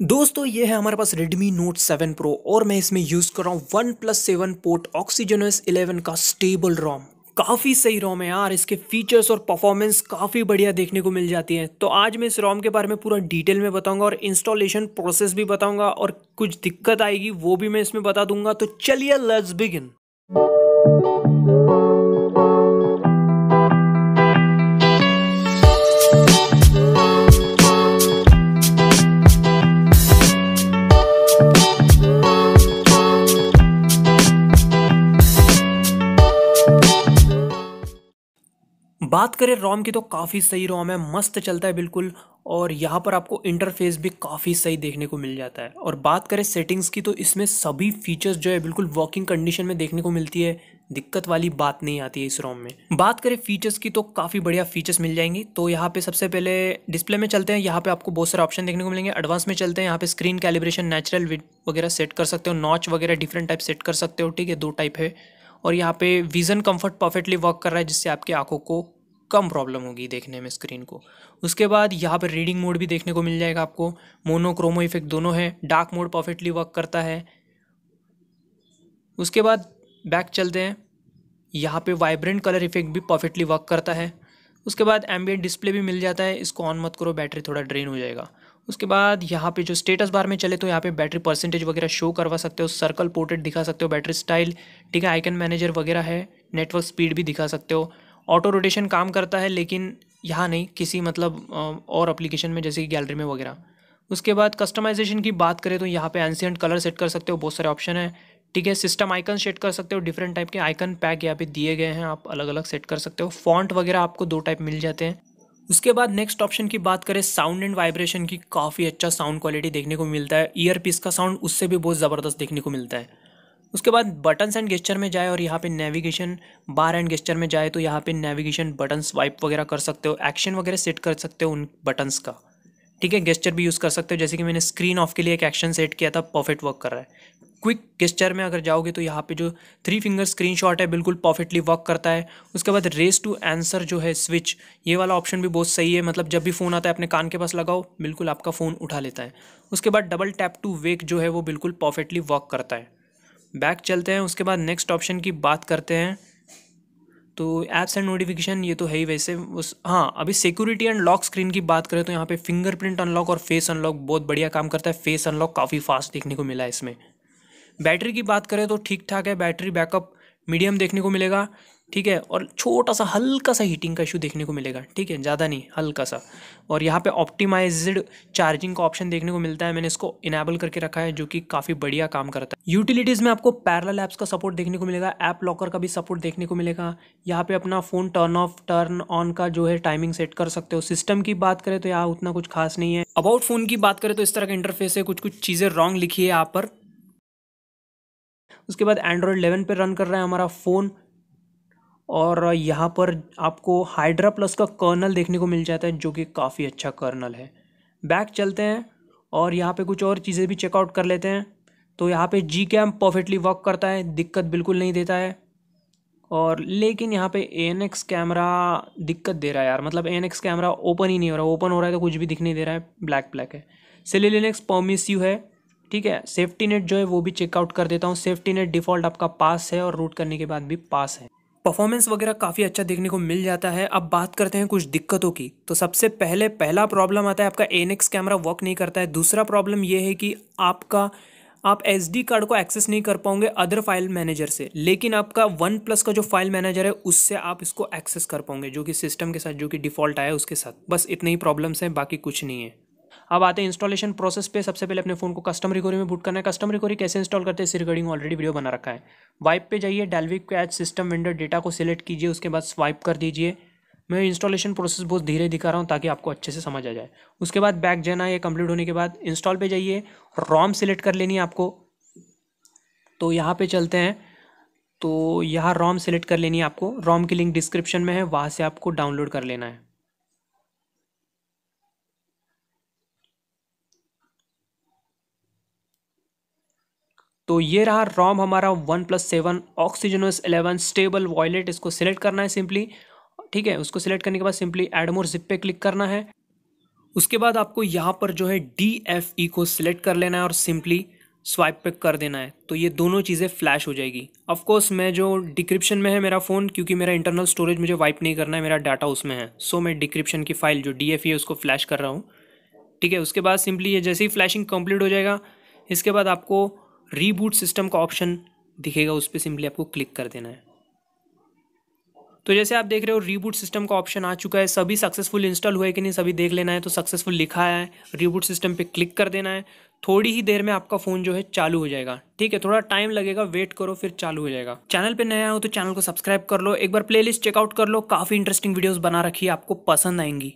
दोस्तों, ये है हमारे पास Redmi Note 7 Pro और मैं इसमें यूज़ कर रहा हूँ one plus seven port OxygenOS 11 का स्टेबल रोम काफ़ी सही रोम है यार, इसके फीचर्स और परफॉर्मेंस काफ़ी बढ़िया देखने को मिल जाती है। तो आज मैं इस रोम के बारे में पूरा डिटेल में बताऊँगा और इंस्टॉलेशन प्रोसेस भी बताऊँगा और कुछ दिक्कत आएगी वो भी मैं इसमें बता दूँगा। तो चलिए लेट्स बिगिन बात करें रोम की तो काफ़ी सही रोम है, मस्त चलता है बिल्कुल, और यहाँ पर आपको इंटरफेस भी काफ़ी सही देखने को मिल जाता है। और बात करें सेटिंग्स की तो इसमें सभी फीचर्स जो है बिल्कुल वर्किंग कंडीशन में देखने को मिलती है, दिक्कत वाली बात नहीं आती है इस रोम में। बात करें फीचर्स की तो काफ़ी बढ़िया फीचर्स मिल जाएँगी। तो यहाँ पे सबसे पहले डिस्प्ले में चलते हैं, यहाँ पे आपको बहुत सारे ऑप्शन देखने को मिलेंगे। एडवांस में चलते हैं, यहाँ पे स्क्रीन कैलिब्रेशन नेचुरल वगैरह सेट कर सकते हो नॉच वगैरह डिफरेंट टाइप सेट कर सकते हो, ठीक है, दो टाइप है। और यहाँ पे विजन कंफर्ट परफेक्टली वर्क कर रहा है, जिससे आपकी आँखों को कम प्रॉब्लम होगी देखने में स्क्रीन को। उसके बाद यहाँ पर रीडिंग मोड भी देखने को मिल जाएगा आपको। मोनोक्रोमो इफ़ेक्ट दोनों है, डार्क मोड परफेक्टली वर्क करता है। उसके बाद बैक चलते हैं। यहाँ पे वाइब्रेंट कलर इफ़ेक्ट भी परफेक्टली वर्क करता है। उसके बाद एम्बियंट डिस्प्ले भी मिल जाता है, इसको ऑन मत करो, बैटरी थोड़ा ड्रेन हो जाएगा। उसके बाद यहाँ पे जो स्टेटस बार में चले तो यहाँ पे बैटरी परसेंटेज वगैरह शो करवा सकते हो, सर्कल पोर्ट्रेट दिखा सकते हो, बैटरी स्टाइल, ठीक है, आइकन मैनेजर वगैरह है, नेटवर्क स्पीड भी दिखा सकते हो। ऑटो रोटेशन काम करता है, लेकिन यहाँ नहीं, किसी मतलब और अप्लीकेशन में, जैसे कि गैलरी में वगैरह। उसके बाद कस्टमाइजेशन की बात करें तो यहाँ पे एंशियंट कलर सेट कर सकते हो, बहुत सारे ऑप्शन है। ठीक है सिस्टम आइकन सेट कर सकते हो डिफरेंट टाइप के आइकन पैक यहाँ पे दिए गए हैं, आप अलग अलग सेट कर सकते हो। फॉन्ट वगैरह आपको दो टाइप मिल जाते हैं। उसके बाद नेक्स्ट ऑप्शन की बात करें साउंड एंड वाइब्रेशन की काफ़ी अच्छा साउंड क्वालिटी देखने को मिलता है। ईयर पीस का साउंड उससे भी बहुत ज़बरदस्त देखने को मिलता है। उसके बाद बटन्स एंड गेस्चर में जाए और यहाँ पे नेविगेशन बार एंड गेस्चर में जाए तो यहाँ पे नेविगेशन बटन स्वाइप वगैरह कर सकते हो एक्शन वगैरह सेट कर सकते हो उन बटन्स का। ठीक है गेस्चर भी यूज़ कर सकते हो, जैसे कि मैंने स्क्रीन ऑफ़ के लिए एक एक्शन सेट किया था परफेक्ट वर्क कर रहा है। क्विक गेस्चर में अगर जाओगे तो यहाँ पे जो थ्री फिंगर स्क्रीन शॉट है, बिल्कुल परफेक्टली वर्क करता है। उसके बाद रेस टू आंसर जो है स्विच ये वाला ऑप्शन भी बहुत सही है मतलब जब भी फ़ोन आता है, अपने कान के पास लगाओ, बिल्कुल आपका फ़ोन उठा लेता है। उसके बाद डबल टैप टू वेक जो है, वो बिल्कुल परफेक्टली वर्क करता है। बैक चलते हैं, उसके बाद नेक्स्ट ऑप्शन की बात करते हैं। तो ऐप्स एंड नोटिफिकेशन ये तो है ही वैसे। उस हाँ अभी सिक्योरिटी एंड लॉक स्क्रीन की बात करें तो यहाँ पे फिंगरप्रिंट अनलॉक और फेस अनलॉक बहुत बढ़िया काम करता है। फेस अनलॉक काफ़ी फास्ट देखने को मिला है इसमें। बैटरी की बात करें तो ठीक ठाक है बैटरी बैकअप मीडियम देखने को मिलेगा। ठीक है? और छोटा सा, हल्का सा हीटिंग का इशू देखने को मिलेगा, ठीक है? ज़्यादा नहीं, हल्का सा। और यहाँ पे ऑप्टिमाइज्ड चार्जिंग का ऑप्शन देखने को मिलता है। मैंने इसको इनेबल करके रखा है, जो कि काफ़ी बढ़िया काम करता है। यूटिलिटीज़ में आपको पैरल ऐप्स का सपोर्ट देखने को मिलेगा ऐप लॉकर का भी सपोर्ट देखने को मिलेगा। यहाँ पे अपना phone turn off turn on का जो है टाइमिंग सेट कर सकते हो। सिस्टम की बात करें तो यहाँ उतना कुछ खास नहीं है। अबाउट फ़ोन की बात करें तो इस तरह का इंटरफेस है कुछ कुछ चीज़ें रॉन्ग लिखी है यहाँ पर। उसके बाद एंड्रॉयड इलेवन पर रन कर रहा है हमारा फ़ोन और यहाँ पर आपको हाइड्रा प्लस का कर्नल देखने को मिल जाता है, जो कि काफ़ी अच्छा कर्नल है। बैक चलते हैं और यहाँ पे कुछ और चीज़ें भी चेकआउट कर लेते हैं। तो यहाँ पे जी कैम परफेक्टली वर्क करता है, दिक्कत बिल्कुल नहीं देता है। और लेकिन यहाँ पे ए कैमरा दिक्कत दे रहा है यार मतलब ए कैमरा ओपन ही नहीं हो रहा। ओपन हो रहा है तो कुछ भी दिख नहीं दे रहा है ब्लैक ब्लैक है। सिलिलिनक्स परमिसिव है, ठीक है। सेफ्टी नेट जो है वो भी चेकआउट कर देता हूँ। सेफ्टी नेट डिफ़ॉल्ट आपका पास है और रूट करने के बाद भी पास है। परफॉर्मेंस वगैरह काफ़ी अच्छा देखने को मिल जाता है। अब बात करते हैं कुछ दिक्कतों की। तो सबसे पहले, पहला प्रॉब्लम आता है आपका एनएक्स कैमरा वर्क नहीं करता है। दूसरा प्रॉब्लम ये है कि आपका, आप एसडी कार्ड को एक्सेस नहीं कर पाओगे अदर फ़ाइल मैनेजर से। लेकिन आपका वन प्लस का जो फ़ाइल मैनेजर है, उससे आप इसको एक्सेस कर पाओगे, जो कि सिस्टम के साथ, जो कि डिफ़ॉल्ट आया उसके साथ। बस इतने ही प्रॉब्लम्स हैं, बाकी कुछ नहीं है। अब आते हैं इंस्टॉलेशन प्रोसेस पे। सबसे पहले अपने फ़ोन को कस्टम रिकवरी में बूट करना है। कस्टम रिकवरी कैसे इंस्टॉल करते हैं? इस रिगार्डिंग ऑलरेडी वीडियो बना रखा है। वाइप पे जाइए। Dalvik cache system vendor data को सिलेक्ट कीजिए। उसके बाद स्वाइप कर दीजिए। मैं इंस्टॉलेशन प्रोसेस बहुत धीरे दिखा रहा हूँ ताकि आपको अच्छे से समझ आ जाए। उसके बाद बैक जाना है कंप्लीट होने के बाद इंस्टॉल पे जाइए। रॉम सिलेक्ट कर लेनी है आपको। तो यहाँ पे चलते हैं। तो यहाँ रॉम सिलेक्ट कर लेनी है आपको। रॉम की लिंक डिस्क्रिप्शन में है। वहाँ से आपको डाउनलोड कर लेना है। तो ये रहा रॉम हमारा one plus seven OxygenOS eleven stable violet इसको सिलेक्ट करना है सिंपली ठीक है? उसको सिलेक्ट करने के बाद सिंपली एडमोर जिप पे क्लिक करना है। उसके बाद आपको यहाँ पर जो है डी एफ़ ई को सिलेक्ट कर लेना है और सिंपली स्वाइप पे कर देना है। तो ये दोनों चीज़ें फ्लैश हो जाएगी। ऑफकोर्स मैं जो डिक्रिप्शन में है मेरा फ़ोन क्योंकि मेरा इंटरनल स्टोरेज मुझे वाइप नहीं करना है, मेरा डाटा उसमें है। सो मैं डिक्रिप्शन की फ़ाइल जो डी एफ़ ई है उसको फ्लैश कर रहा हूँ। ठीक है? उसके बाद सिंपली ये जैसे ही फ्लैशिंग कंप्लीट हो जाएगा, इसके बाद आपको रीबूट सिस्टम का ऑप्शन दिखेगा, उस पर सिंपली आपको क्लिक कर देना है। तो जैसे आप देख रहे हो रीबूट सिस्टम का ऑप्शन आ चुका है। सभी सक्सेसफुल इंस्टॉल हुए कि नहीं, सभी देख लेना है तो सक्सेसफुल लिखा है। रीबूट सिस्टम पे क्लिक कर देना है। थोड़ी ही देर में आपका फ़ोन जो है चालू हो जाएगा। ठीक है, थोड़ा टाइम लगेगा वेट करो, फिर चालू हो जाएगा। चैनल पे नया हो तो चैनल को सब्सक्राइब कर लो। एक बार प्लेलिस्ट चेकआउट कर लो। काफ़ी इंटरेस्टिंग वीडियोस बना रखी है, आपको पसंद आएँगी।